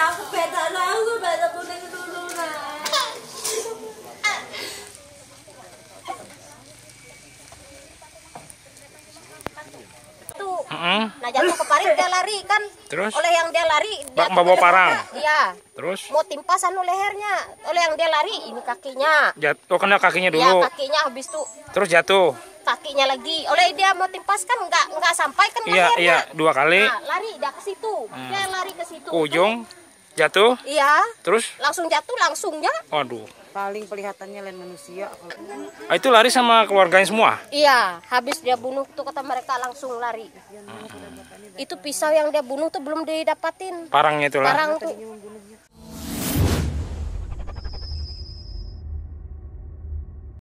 aku beda aku beda kuning dulu nah Mm. Nah jatuh ke parit dia lari kan. Terus? Oleh yang dia lari. Dia bawa parang. Iya. Terus? Mau timpasan oleh lehernya. Oleh yang dia lari ini kakinya. Jatuh kena kakinya iya, dulu. Iya kakinya habis tuh. Terus jatuh. Kakinya lagi. Oleh dia mau timpas kan nggak nggak sampai kan iya, lehernya. Iya iya dua kali. Nah, lari dia ke situ. Hmm. Dia lari ke situ. Ujung. Tuh jatuh. Iya. Terus Langsung jatuh langsung ya. waduh. paling kelihatannya lain manusia kalau Ah, itu lari sama keluarganya semua. Iya, habis dia bunuh tuh kata mereka langsung lari. Itu pisau yang dia bunuh tuh belum didapatin. Parangnya itulah. Barang tuh